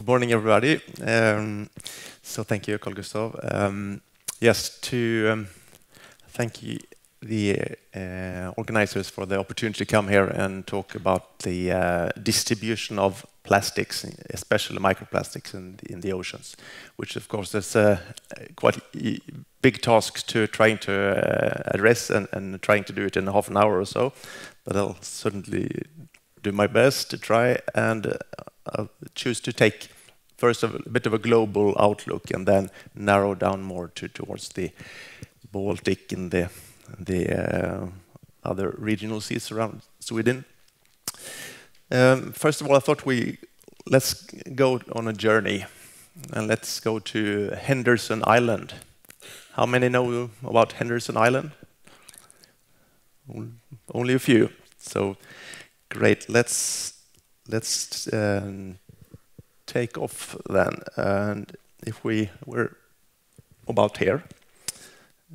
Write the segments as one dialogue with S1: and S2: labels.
S1: Good morning, everybody. Um, so thank you, Carl Gustaf. Um, yes, to um, thank you, the uh, organizers for the opportunity to come here and talk about the uh, distribution of plastics, especially microplastics in the oceans, which of course is a quite big task to trying to address and trying to do it in half an hour or so. But I'll certainly do my best to try and I'll choose to take first a bit of a global outlook and then narrow down more to, towards the Baltic and the uh, other regional seas around Sweden. Um, first of all, I thought we let's go on a journey, and let's go to Henderson Island. How many know about Henderson Island? Only a few. So great. Let's Um, take off then. And if we were about here,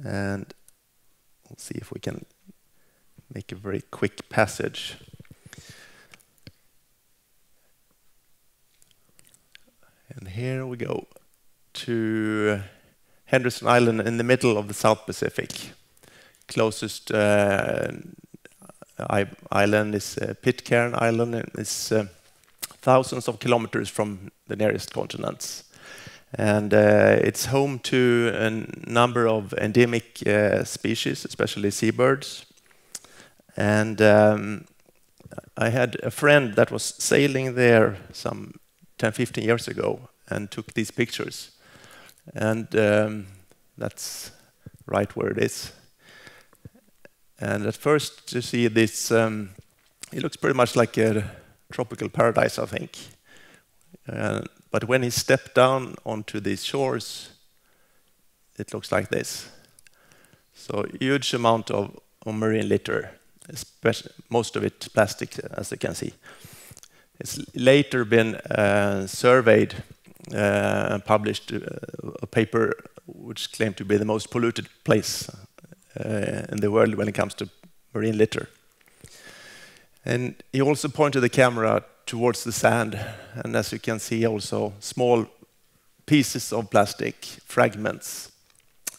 S1: and let's see if we can make a very quick passage. And here we go to Henderson Island in the middle of the South Pacific. Closest uh, island is uh, Pitcairn Island, and it's uh, thousands of kilometers from the nearest continents. And uh, it's home to a number of endemic species, especially seabirds. And um, I had a friend that was sailing there some 10, 15 years ago and took these pictures. And um, that's right where it is. And at first, you see this, um, it looks pretty much like a tropical paradise, I think. Uh, but when he stepped down onto these shores, it looks like this. So huge amount of marine litter, most of it plastic, as you can see. It's later been uh, surveyed uh, and published a paper which claimed to be the most polluted place Uh, in the world when it comes to marine litter. And he also pointed the camera towards the sand, and as you can see, also small pieces of plastic fragments,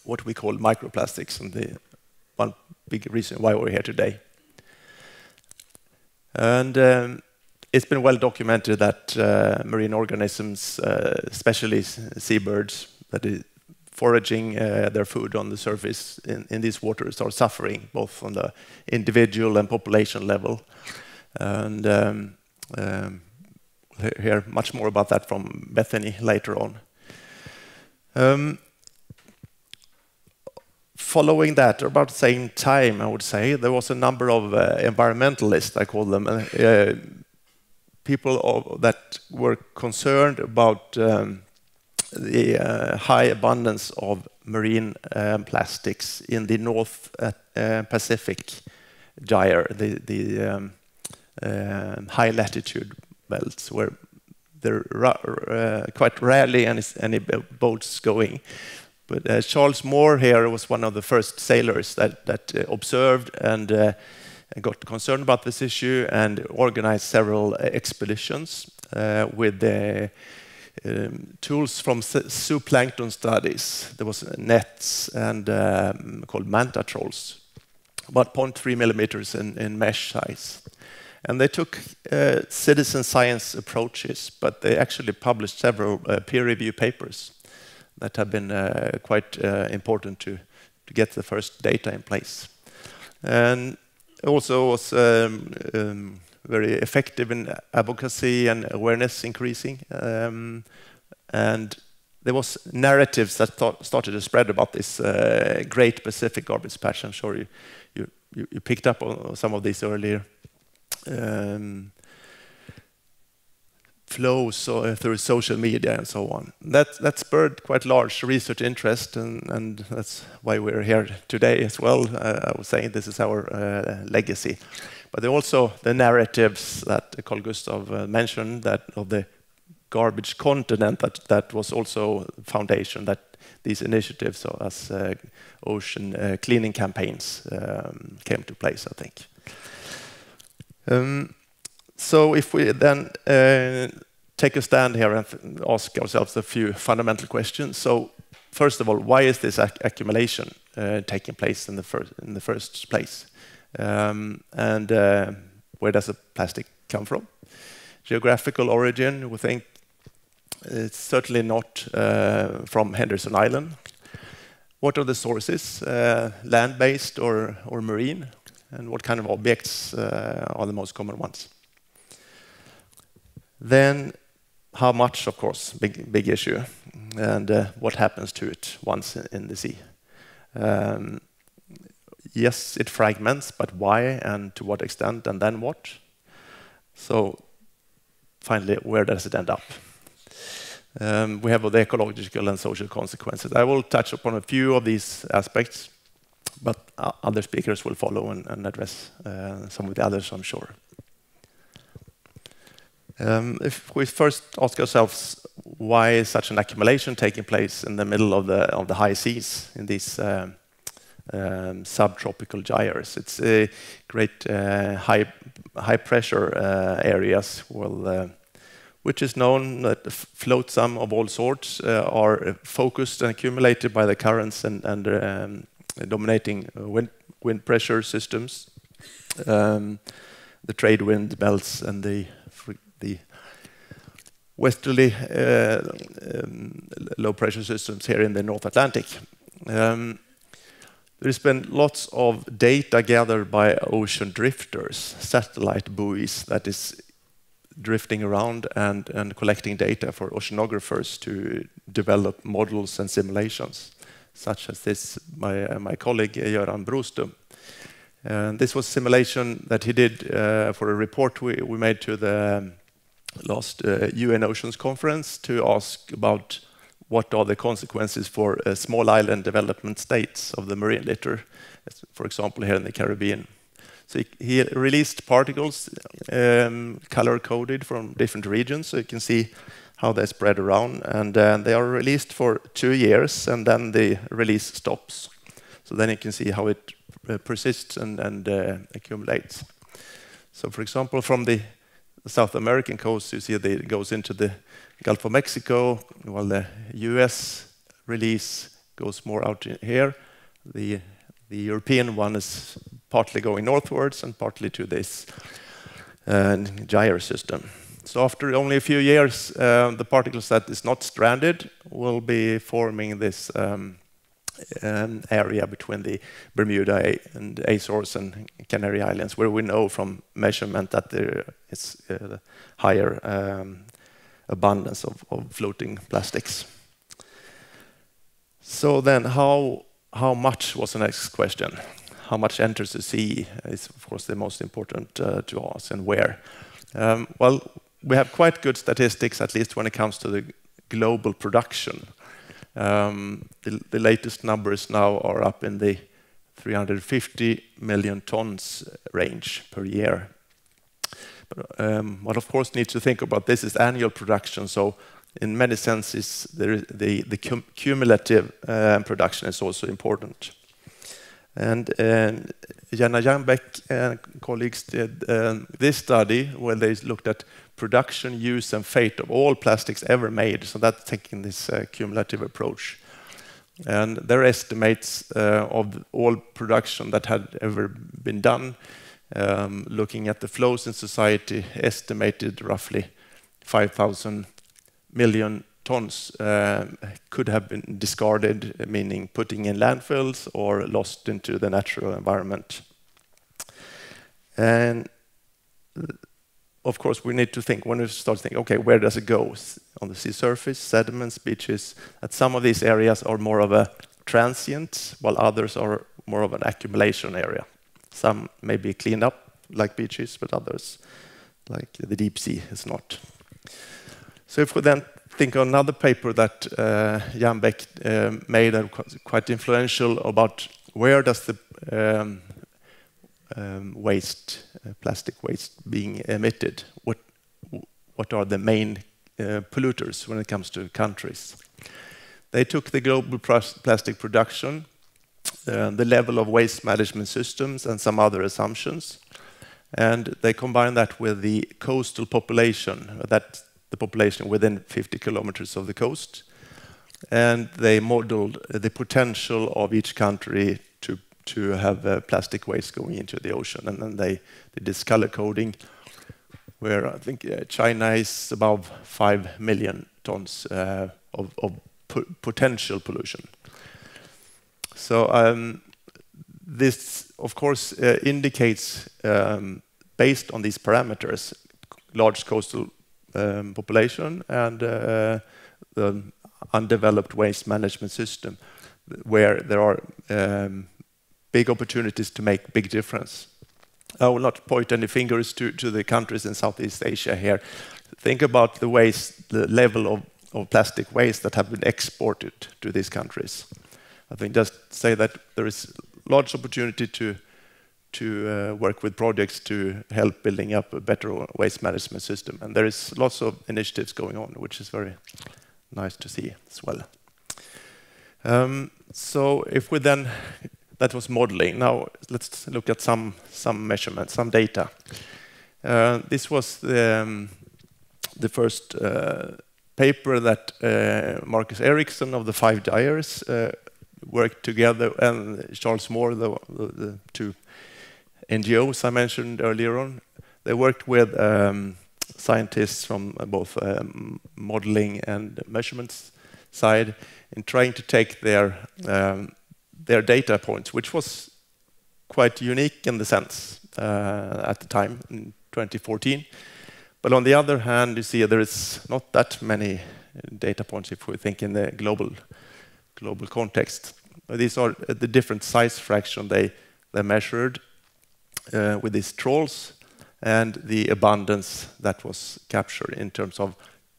S1: what we call microplastics, and the one big reason why we're here today. And um, it's been well documented that uh, marine organisms, uh, especially seabirds, that foraging uh, their food on the surface in these waters, are suffering, both on the individual and population level. And um, um, hear much more about that from Bethany later on. Um, following that, about the same time, I would say, there was a number of uh, environmentalists, I call them, uh, people that were concerned about the uh, high abundance of marine uh, plastics in the North uh, Pacific Gyre, the um, um, high latitude belts, where there are quite rarely any boats going. But Charles Moore here was one of the first sailors that observed and got concerned about this issue and organized several expeditions with the Um, tools from zooplankton studies. There was nets and um, called manta trawls, about 0.3 millimeters in mesh size. And they took uh, citizen science approaches, but they actually published several uh, peer-reviewed papers that have been uh, quite important to get the first data in place. And also was um, very effective in advocacy and awareness increasing. Um, and there was narratives that started to spread about this uh, Great Pacific Garbage Patch. I'm sure you you picked up on some of these earlier um, flows uh, through social media and so on. That that spurred quite large research interest, and that's why we're here today as well. Uh, I would say this is our uh, legacy. But also the narratives that Carl Gustaf mentioned, that of the garbage continent, that was also foundation that these initiatives as ocean cleaning campaigns um, came to place, I think. Um, so if we then take a stand here and ask ourselves a few fundamental questions. So first of all, why is this ac accumulation uh, taking place in the first in the first place? Um, and uh, where does the plastic come from? Geographical origin, we think it's certainly not uh, from Henderson Island. What are the sources, uh, land-based or, or marine? And what kind of objects uh, are the most common ones? Then how much, of course, big, big issue, and uh, what happens to it once in, the sea. Um, yes, it fragments, but why and to what extent, and then what? So finally, where does it end up? Um, we have the ecological and social consequences. I will touch upon a few of these aspects, but other speakers will follow and, and address uh, some of the others, I'm sure. Um, if we first ask ourselves why is such an accumulation taking place in the middle of the of the high seas in these uh, um, subtropical gyres, it's a great uh, high high pressure uh, areas. Uh, which is known that flotsam of all sorts uh, are focused and accumulated by the currents and, and um, dominating wind, wind pressure systems. Um, the trade wind belts and the westerly um, low pressure systems here in the North Atlantic. Um, there's been lots of data gathered by ocean drifters, satellite buoys that is drifting around and, and collecting data for oceanographers to develop models and simulations, such as this my, uh, my colleague Göran Broström. And this was a simulation that he did uh, for a report we, we made to the last uh, UN Oceans Conference to ask about what are the consequences for uh, small island development states of the marine litter, for example, here in the Caribbean. So he, released particles um, color-coded from different regions, so you can see how they spread around. And uh, they are released for two years, and then the release stops. So then you can see how it uh, persists and, and uh, accumulates. So for example, from the the South American coast, you see it goes into the Gulf of Mexico, while the US release goes more out here. The, the European one is partly going northwards and partly to this uh, gyre system. So after only a few years, uh, the particles that is not stranded will be forming this um, um, area between the Bermuda and Azores and Canary Islands, where we know from measurement that there is uh, higher um, abundance of, of, floating plastics. So then, how how much was the next question? How much enters the sea is, of course, the most important uh, to us, and where. Um, well, we have quite good statistics, at least when it comes to the global production the, the, latest numbers now are up in the 350 million tons range per year. But, um, what of course needs to think about this is annual production. So in many senses, the, the, the cum cumulative uh, production is also important. And Jenna Jambeck and colleagues did this study where they looked at production, use, and fate of all plastics ever made. So that's taking this uh, cumulative approach. And their estimates uh, of all production that had ever been done, um, looking at the flows in society, estimated roughly 5,000 million tons uh, could have been discarded, meaning putting in landfills or lost into the natural environment. And of course, we need to think when we start thinking, okay, where does it go? On the sea surface, sediments, beaches. That some of these areas are more of a transient, while others are more of an accumulation area. Some may be cleaned up, like beaches, but others, like the deep sea, is not. So if we then think of another paper that uh, Jambeck uh, made, uh, quite influential, about where does the um, um, waste, uh, plastic waste being emitted? What, what are the main uh, polluters when it comes to countries? They took the global plastic production, uh, the level of waste management systems, and some other assumptions. And they combined that with the coastal population, that the population within 50 kilometers of the coast. And they modeled the potential of each country to, have uh, plastic waste going into the ocean. And then they, did color coding, where I think uh, China is above 5 million tons uh, of, of potential pollution. So um, this, of course, uh, indicates, um, based on these parameters, large coastal um, population and uh, the undeveloped waste management system, where there are um, big opportunities to make big difference. I will not point any fingers to, to the countries in Southeast Asia here. Think about the waste, the level of, of plastic waste that have been exported to these countries. I think just say that there is large opportunity to to uh, work with projects to help building up a better waste management system. And there is lots of initiatives going on, which is very nice to see as well. Um, so if we then, that was modeling. Now let's look at some, some measurements, some data. Uh, this was the, um, the first uh, paper that uh, Marcus Eriksen of the Five Gyres uh, worked together, and Charles Moore, the, the, the, two NGOs I mentioned earlier on. They worked with um, scientists from both um, modeling and measurements side in trying to take their um, their data points, which was quite unique in the sense uh, at the time in 2014. But on the other hand, you see there is not that many data points if we think in the global global context. These are the different size fraction they, they measured uh, with these trawls and the abundance that was captured in terms of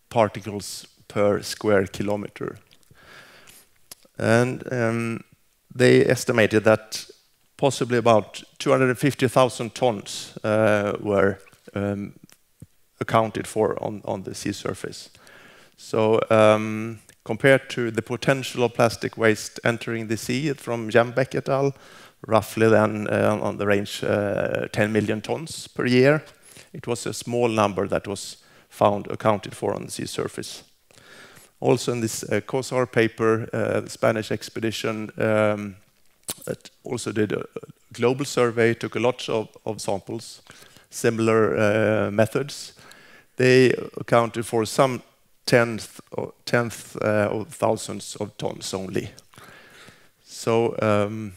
S1: particles per square kilometer. And um, they estimated that possibly about 250,000 tons uh, were um, accounted for on, on the sea surface. So um, compared to the potential of plastic waste entering the sea from Jambeck et al., roughly then uh, on the range uh, 10 million tons per year. It was a small number that was found accounted for on the sea surface. Also in this uh, Cózar paper, uh, the Spanish expedition um, also did a global survey, took a lot of, of samples, similar uh, methods. They accounted for some tenth, tenth uh, of thousands of tons only. So um,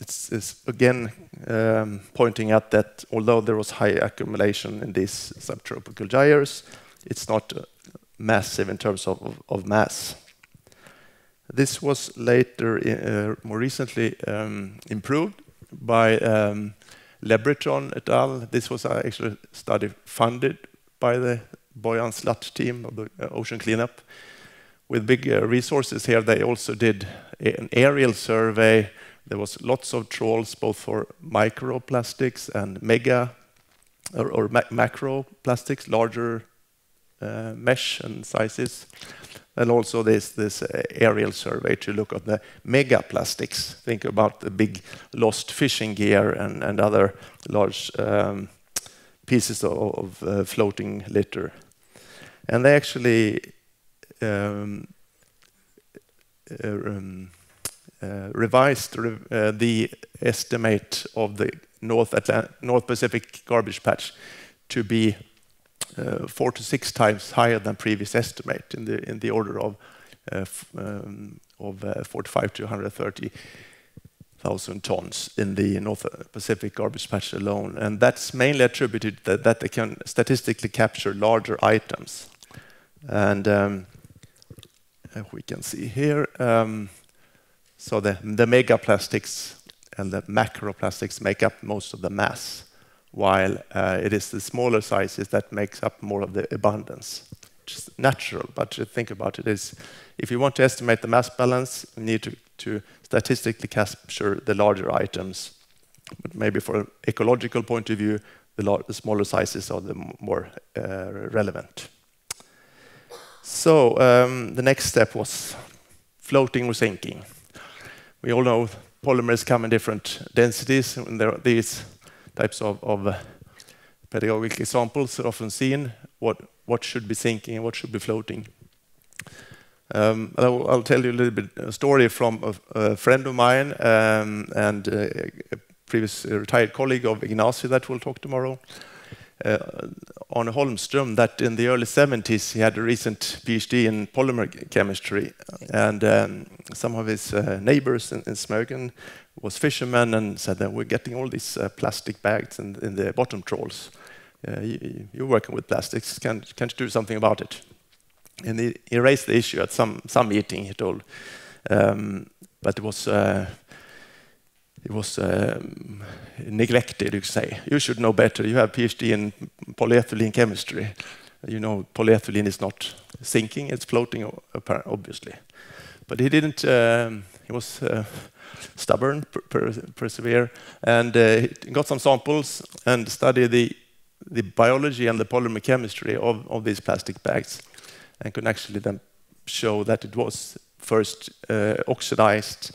S1: it's, it's, again um, pointing out that although there was high accumulation in these subtropical gyres, it's not massive in terms of, of, mass. This was later, uh, more recently, um, improved by um, Lebreton et al. This was actually a study funded by the Boyan Slat team of the uh, ocean cleanup. With big uh, resources here, they also did an aerial survey. There was lots of trawls, both for microplastics and mega or, or ma macroplastics, larger uh, mesh and sizes. And also this, this aerial survey to look at the megaplastics. Think about the big lost fishing gear and, and other large um, pieces of, of uh, floating litter. And they actually um, uh, um, uh, revised uh, the estimate of the North, Atlant North Pacific garbage patch to be four to six times higher than previous estimate in the in the order of uh, um, of uh, 45 to 130 thousand tons in the North Pacific garbage patch alone, and that's mainly attributed that, that they can statistically capture larger items. And um, we can see here, um, so the, the megaplastics and the macroplastics make up most of the mass, while uh, it is the smaller sizes that makes up more of the abundance. Is natural, but to think about it is, if you want to estimate the mass balance, you need to, to statistically capture the larger items. But maybe for an ecological point of view, the, the smaller sizes are the more uh, relevant. So um, the next step was floating or sinking. We all know polymers come in different densities, and there are these types of, of uh, pedagogic examples are often seen. What what should be sinking and what should be floating. Um, I'll, I'll, tell you a little bit a story from a, a friend of mine um, and uh, a previous retired colleague of Ignacio that we'll talk tomorrow. Uh, Arne Holmström, that in the early 70s he had a recent PhD in polymer chemistry, and um, some of his uh, neighbors in, in Smögen was fishermen and said that we're getting all these uh, plastic bags in, in, the bottom trawls. Uh, you, are working with plastics, can't, can't you do something about it? And he, raised the issue at some, some meeting, he told. Um, but it was, uh, it was um, neglected, you could say. You should know better. You have PhD in polyethylene chemistry. You know polyethylene is not sinking, it's floating, obviously. But he didn't, um, he was uh, stubborn, per per persevere, and uh, got some samples and studied the, the biology and the polymer chemistry of, of these plastic bags and could actually then show that it was first uh, oxidized,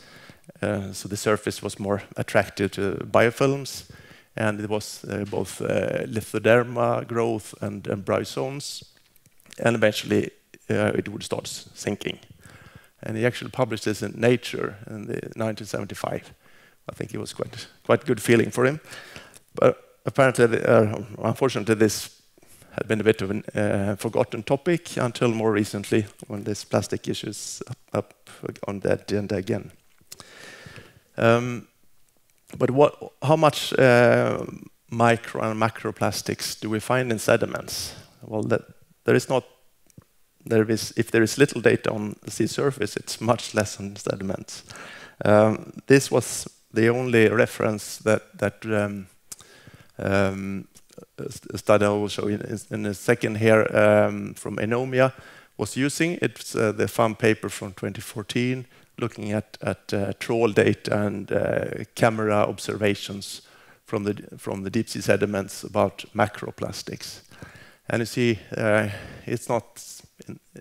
S1: uh, so the surface was more attractive to biofilms, and it was uh, both uh, lithoderma growth and, and bryozoans, and eventually it would start sinking. And he actually published this in Nature in 1975. I think it was quite quite good feeling for him. But apparently, uh, unfortunately, this had been a bit of a uh, forgotten topic until more recently when this plastic issue is up, up on the agenda again. Um, but what, how much uh, micro and macroplastics do we find in sediments? Well, that, there is not. There is, if there is little data on the sea surface, it's much less on sediments. Um, this was the only reference that that um, um, study I will show you in a second here um, from Eunomia was using. It's uh, the Pham paper from 2014 looking at, at uh, trawl data and uh, camera observations from the, from the deep sea sediments about macroplastics. And you see, uh, it's, not,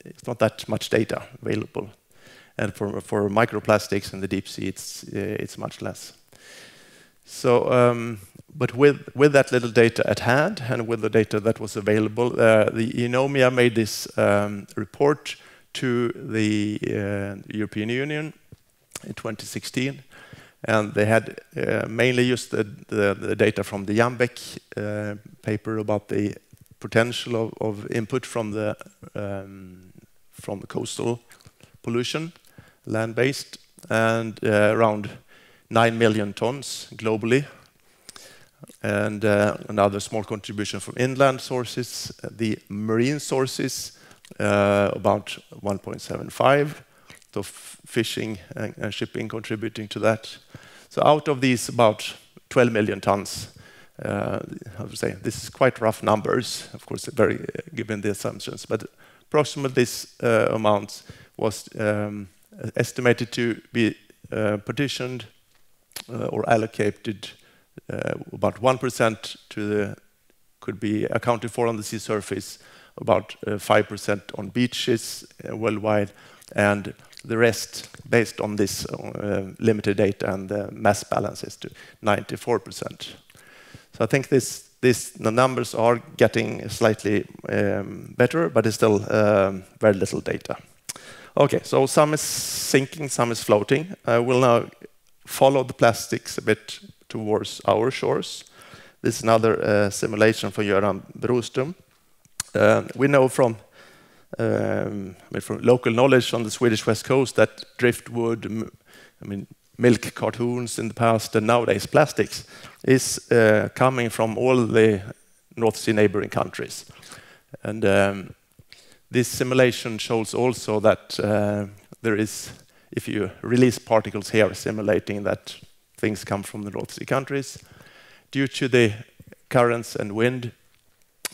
S1: it's not that much data available. And for, for microplastics in the deep sea, it's, uh, it's much less. So um, but with, with that little data at hand and with the data that was available, uh, the Eunomia made this um, report to the uh, European Union in 2016. And they had uh, mainly used the, the, the, data from the Jambeck uh, paper about the potential of, of input from the, um, from the coastal pollution, land-based, and uh, around 9 million tons globally and uh, another small contribution from inland sources. The marine sources, uh, about 1.75, so fishing and, and, shipping contributing to that. So out of these, about 12 million tons. Uh, I would say this is quite rough numbers, of course, very uh, given the assumptions, but approximately this uh, amount was um, estimated to be uh, partitioned or allocated uh, about 1% to the could be accounted for on the sea surface, about 5% uh, on beaches uh, worldwide, and the rest based on this limited data and the mass balances to 94%. So I think this, the numbers are getting slightly um, better, but it's still um, very little data. Okay, so some is sinking, some is floating. I will now follow the plastics a bit towards our shores. This is another uh, simulation from Göran Broström. Uh, we know from, um, I mean, from local knowledge on the Swedish west coast that driftwood, I mean, milk cartoons in the past and nowadays plastics is uh, coming from all the North Sea neighboring countries. And um, this simulation shows also that uh, there is, if you release particles here, simulating that things come from the North Sea countries. Due to the currents and wind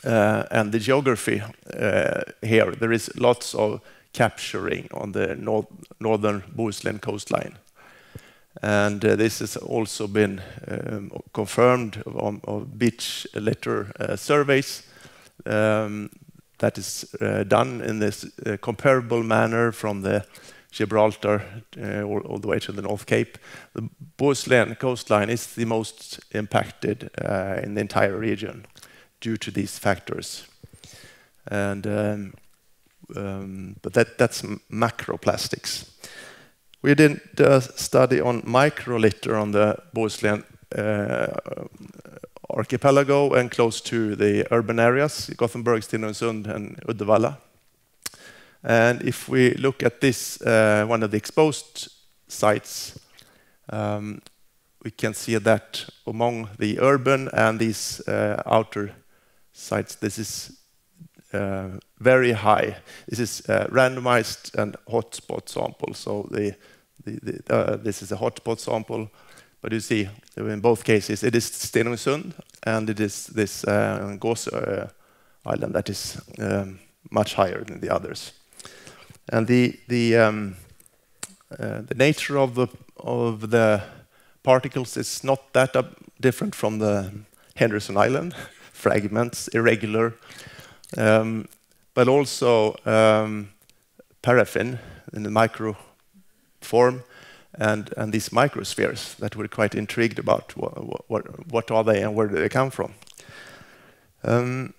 S1: uh, and the geography uh, here, there is lots of capturing on the north, northern Bohuslän coastline. And uh, this has also been um, confirmed on, on beach litter uh, surveys um, that is uh, done in this uh, comparable manner from the Gibraltar uh, all, all, the way to the North Cape. The Bohuslän coastline is the most impacted uh, in the entire region due to these factors. and um, um, but that that's macroplastics. We did a study on microlitter on the Bohuslän uh, archipelago and close to the urban areas, Gothenburg, Stenungsund, and Uddevalla. And if we look at this, uh, one of the exposed sites, um, we can see that among the urban and these uh, outer sites, this is uh, very high. This is randomized and hotspot sample. So the, the, the uh, this is a hotspot sample, but you see in both cases it is Stenungsund and it is this uh, island that is um, much higher than the others. And the the um, uh, the nature of the of the particles is not that different from the Henderson Island fragments, irregular, um, but also um, paraffin in the micro form, and, and these microspheres that we're quite intrigued about. What, what, what are they and where do they come from? Um,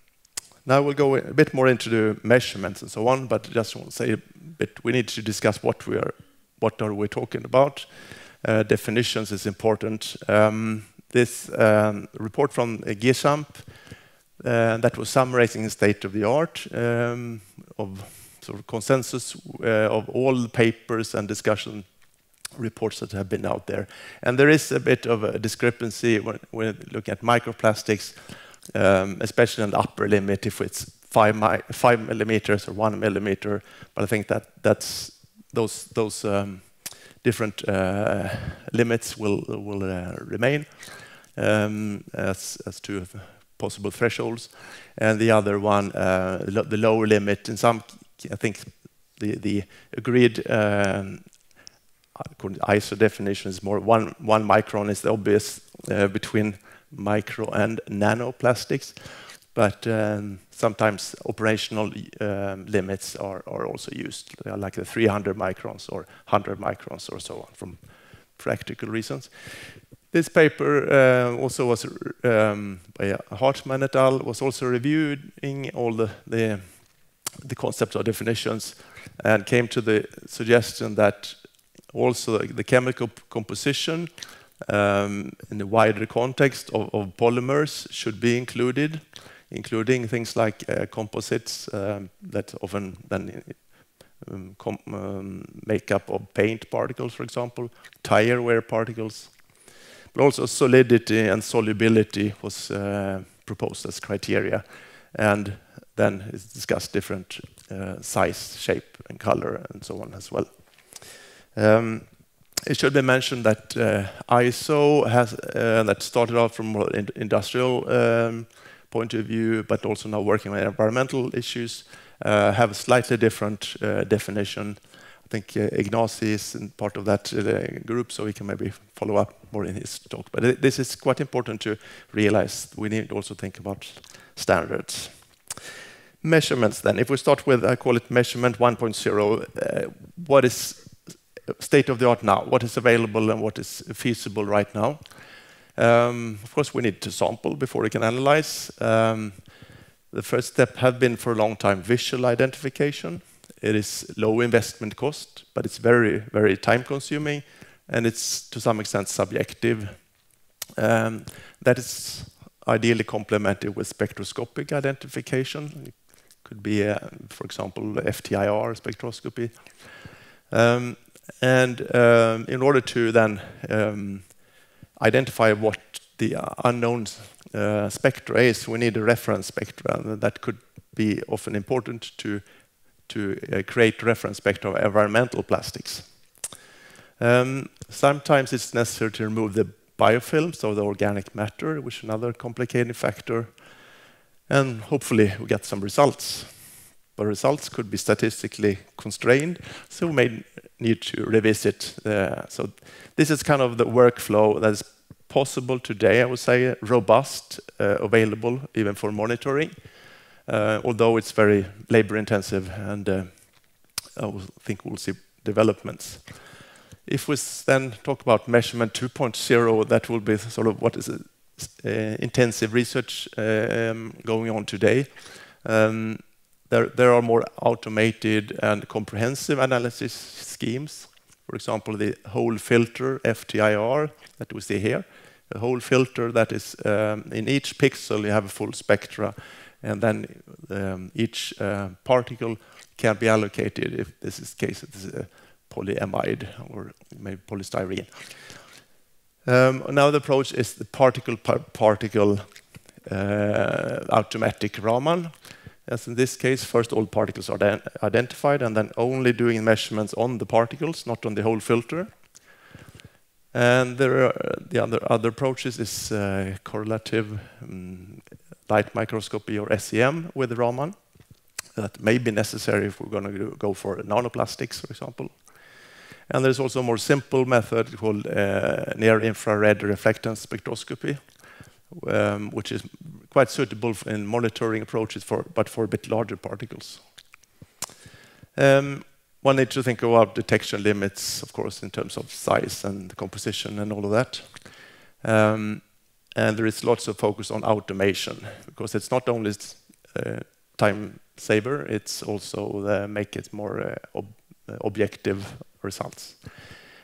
S1: now we'll go a bit more into the measurements and so on, but just want to say a bit, we need to discuss what we are, what are we talking about. Uh, definitions is important. Um, this um, report from GESAMP uh, that was summarizing the state of the art um, of sort of consensus uh, of all papers and discussion reports that have been out there. And there is a bit of a discrepancy when, when looking at microplastics, um, especially in the upper limit, if it's five, five millimeters or one millimeter. But I think that that's those those um, different uh, limits will will uh, remain um, as as two possible thresholds, and the other one, uh, the lower limit in some I think the, the agreed um, ISO definition is more one, one micron is the obvious uh, between micro and nanoplastics. But um, sometimes operational um, limits are, are also used, like the 300 microns or 100 microns or so on, from practical reasons. This paper uh, also was um, by Hartmann et al. was also reviewing all the, the the concepts or definitions and came to the suggestion that also the chemical composition um, in the wider context of, of, polymers should be included, including things like uh, composites um, that often then um, um, make up of paint particles, for example, tire wear particles, but also solidity and solubility was uh, proposed as criteria. And then it's discussed different uh, size, shape, and color, and so on as well. Um, it should be mentioned that uh, ISO has uh, that started out from more industrial um, point of view, but also now working on environmental issues, uh, have a slightly different uh, definition. Think uh, Ignacy is part of that uh, group, so we can maybe follow up more in his talk. But this is quite important to realize. We need to also think about standards measurements then. If we start with, I call it measurement 1.0, uh, what is state of the art now? What is available and what is feasible right now? Um, of course, we need to sample before we can analyze. Um, the first step have been for a long time visual identification. It is low investment cost, but it's very, very time consuming, and it's to some extent subjective. Um, that is ideally complemented with spectroscopic identification It could be, uh, for example, FTIR spectroscopy. Um, and um, in order to then um, identify what the unknown uh, spectra is, we need a reference spectra that could be often important to to uh, create reference spectra of environmental plastics. Um, sometimes it's necessary to remove the biofilms or the organic matter, which is another complicating factor and hopefully we get some results. But results could be statistically constrained, so we may need to revisit. Uh, so this is kind of the workflow that is possible today, I would say, robust, uh, available even for monitoring, although it's very labor intensive and uh, I think we'll see developments. If we then talk about measurement 2.0, that will be sort of what is uh, intensive research uh, um, going on today. Um, there, there are more automated and comprehensive analysis schemes. For example, the whole filter, FTIR, that we see here. A whole filter that is um, in each pixel you have a full spectra, and then um, each uh, particle can be allocated if this is the case, it's a polyamide or maybe polystyrene. Um, another approach is the particle par particle uh, automatic Raman. As in this case, first all particles are identified and then only doing measurements on the particles, not on the whole filter. And there are the other, other approaches is uh, correlative um, light microscopy or SEM with Raman. That may be necessary if we're going to go for nanoplastics, for example. And there's also a more simple method called uh, near-infrared reflectance spectroscopy, um, which is quite suitable in monitoring approaches, for, but for a bit larger particles. Um, one needs to think about detection limits, of course, in terms of size and composition and all of that. Um, and there is lots of focus on automation, because it's not only uh, time saver, it's also uh, make it more uh, ob objective results.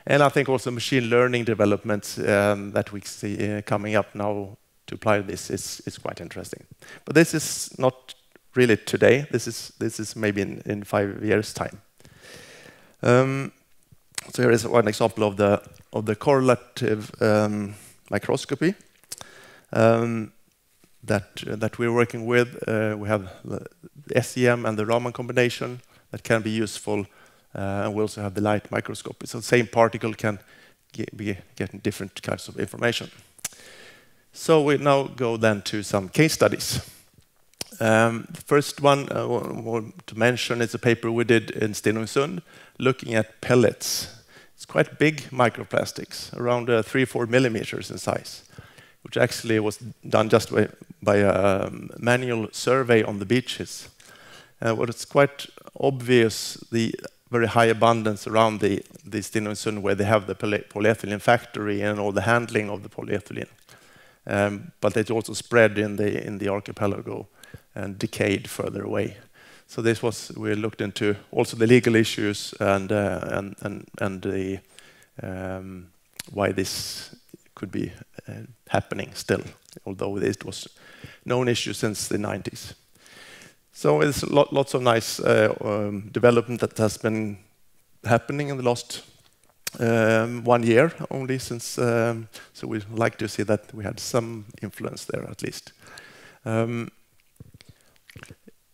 S1: And I think also machine learning developments um, that we see uh, coming up now to apply this is, is quite interesting. But this is not really today. This is, this is maybe in, in five years' time. Um, so here is one example of the, of the correlative um, microscopy um, that, uh, that we're working with. Uh, we have the, SEM and the Raman combination that can be useful uh, and we also have the light microscopy. So the same particle can get, be getting different kinds of information. So we now go then to some case studies. Um, the first one I want to mention is a paper we did in Stenungsund looking at pellets. It's quite big microplastics, around uh, three, four millimeters in size, which actually was done just by, by a um, manual survey on the beaches. Uh, what is quite obvious, the very high abundance around the, the where they have the poly polyethylene factory and all the handling of the polyethylene. Um, but it also spread in the, in the archipelago and decayed further away. So this was, we looked into also the legal issues and, uh, and, and, and the, um, why this could be uh, happening still, although it was known issue since the 90s. So it's lot, lots of nice uh, um, development that has been happening in the last um, one year only since, um, so we like to see that we had some influence there at least. Um,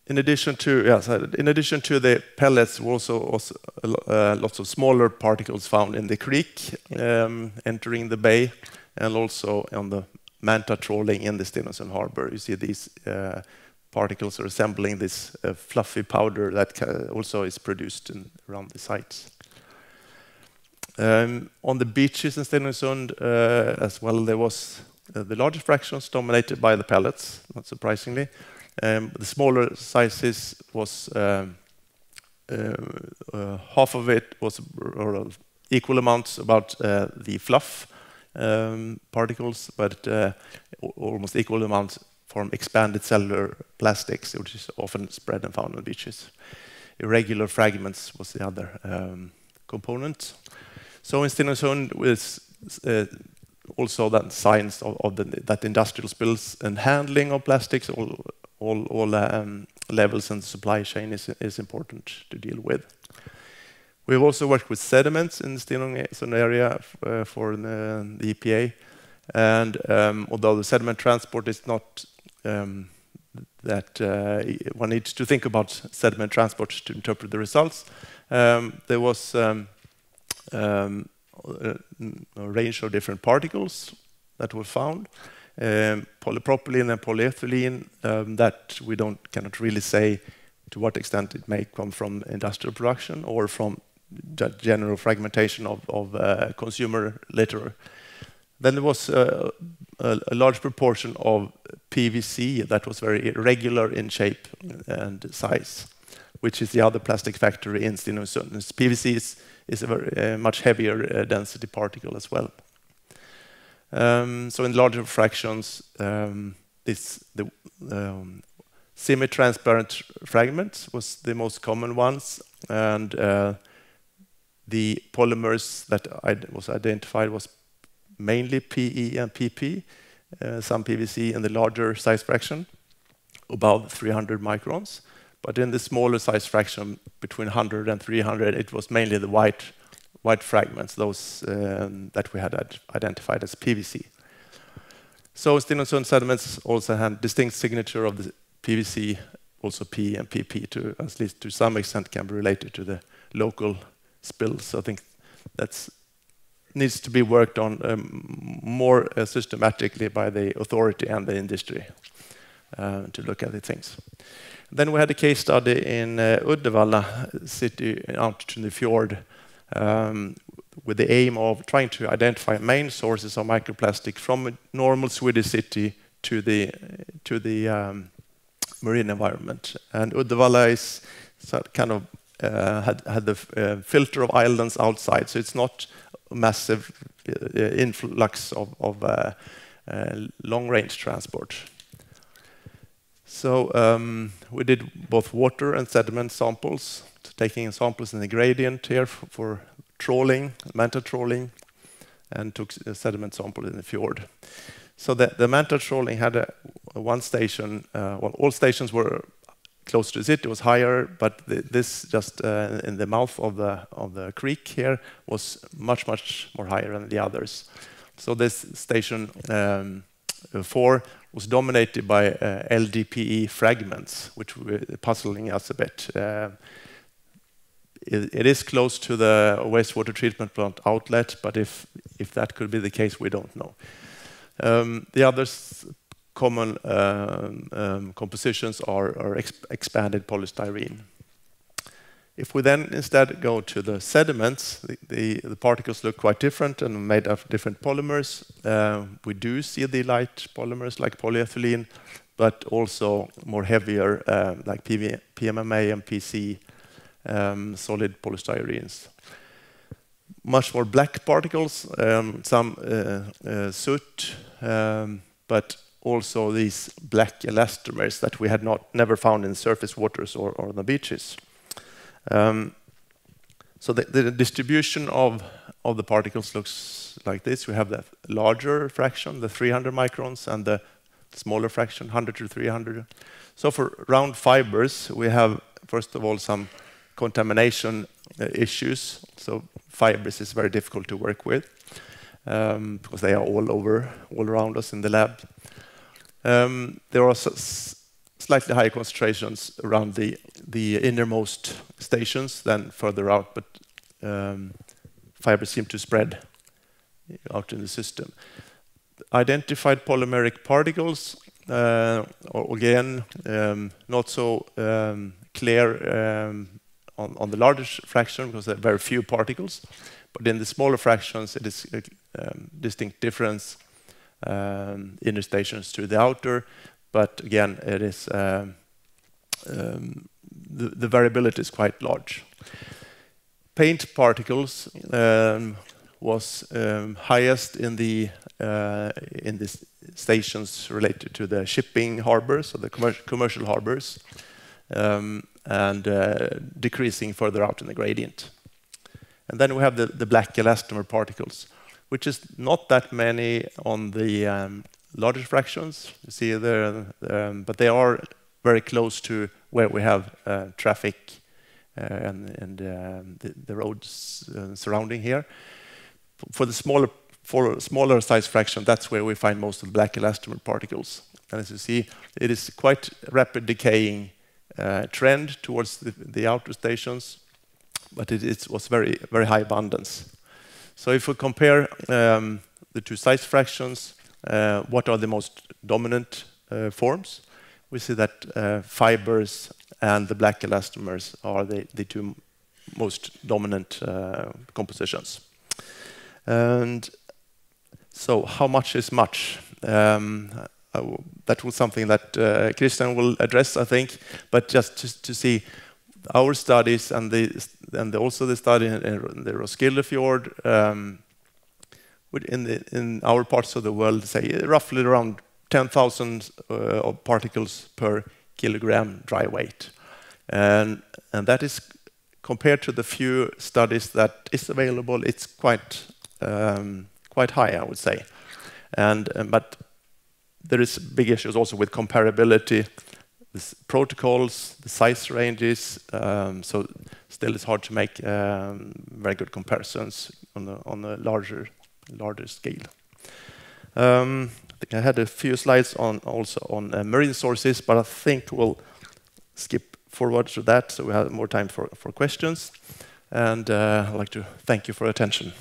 S1: in addition to yes, in addition to the pellets, we also, also uh, lots of smaller particles found in the creek um, entering the bay, and also on the manta trawling in the Stenungsund harbor. You see these uh, particles resembling this uh, fluffy powder that also is produced in, around the sites. Um, on the beaches in Stenungsund uh, as well, there was uh, the larger fractions dominated by the pellets, not surprisingly. Um, the smaller sizes was um, uh, uh, half of it was or equal amounts about the fluff um, particles, but almost equal amounts from expanded cellular plastics, which is often spread and found on beaches. Irregular fragments was the other um, component. So in Stenungsund, with uh, also that science of, of the, that industrial spills and handling of plastics, all, all, all um, levels the supply chain is, is important to deal with. We've also worked with sediments in the Stenungsund area uh, for the, the, EPA. And um, although the sediment transport is not um, that uh, one needs to think about sediment transport to interpret the results. Um, there was um, um, a, range of different particles that were found. Um, polypropylene and polyethylene that we don't cannot really say to what extent it may come from industrial production or from general fragmentation of, of uh, consumer litter. Then there was uh, a, a, large proportion of PVC that was very irregular in shape and size, which is the other plastic factory in Stenungsund. PVC is, is a very uh, much heavier uh, density particle as well. Um, so in larger fractions, um, this, the um, Semi-transparent fragments was the most common ones, and the polymers that was identified was mainly PE and PP, uh, some PVC in the larger size fraction, above 300 microns. But in the smaller size fraction, between 100 and 300, it was mainly the white white fragments, those um, that we had identified as PVC. So Stenungsund sediments also had distinct signature of the PVC, also PE and PP, to at least to some extent, can be related to the local spills. So I think that needs to be worked on um, more uh, systematically by the authority and the industry uh, to look at the things. Then we had a case study in uh, Uddevalla city, out to the fjord, um, with the aim of trying to identify main sources of microplastic from a normal Swedish city to the to the um, marine environment. And Uddevalla is kind of Uh, had had the uh, filter of islands outside, so it's not massive uh, influx of long-range transport. So, um, we did both water and sediment samples, taking samples in the gradient here for trawling, manta trawling, and took a sediment sample in the fjord. So the manta trawling had one station, well, all stations were close to the city, it was higher, but this just uh, in the mouth of the of the creek here was much, much more higher than the others. So this station um, four was dominated by uh, LDPE fragments, which were puzzling us a bit. Uh, it is close to the wastewater treatment plant outlet, but if if that could be the case, we don't know. Um, the other common um, um, compositions are expanded polystyrene. If we then instead go to the sediments, the particles look quite different and made of different polymers. Um, we do see the light polymers like polyethylene, but also more heavier, like PMMA and PC, solid polystyrenes. Much more black particles, some uh, uh, soot, but also these black elastomers that we had not never found in surface waters or on the beaches. Um, so the distribution of of the particles looks like this. We have the larger fraction, the 300 microns, and the smaller fraction, 100 to 300. So for round fibers, we have, first of all, some contamination uh, issues. So fibers is very difficult to work with, um, because they are all over, all around us in the lab. Um, there are slightly higher concentrations around the innermost stations than further out, but um, fibers seem to spread out in the system. Identified polymeric particles, uh, again, um, not so clear on the largest fraction because there are very few particles, but in the smaller fractions, it is a distinct difference, Um, inner stations to the outer. But again, it is uh, um, the the, variability is quite large. Paint particles um, was highest in the uh, in the stations related to the shipping harbors or the commercial harbors, and uh, decreasing further out in the gradient. And then we have the black elastomer particles, which is not that many on the um, larger fractions. You see there, um, but they are very close to where we have uh, traffic uh, and um, the roads uh, surrounding here. For the smaller for smaller size fraction, that's where we find most of the black elastomer particles. And as you see, it is quite rapid decaying trend towards the outer stations, but it was very, very high abundance. So if we compare um, the two size fractions, uh, what are the most dominant uh, forms? We see that uh, fibers and the black elastomers are the two most dominant compositions. And so how much is much? Um, that was something that Christian will address, I think. But just to see our studies and also the study in the Roskilde Fjord, in our parts of the world, say roughly around 10,000 of particles per kilogram dry weight. And, and that is compared to the few studies that is available, it's quite, um, quite high, I would say. And, um, but there is big issues also with comparability, the protocols, the size ranges, um, so still it's hard to make um, very good comparisons on a, on a larger, larger scale. Um, I think I had a few slides on also on uh, marine sources, but I think we'll skip forward to that so we have more time for, for questions. And uh, I'd like to thank you for attention.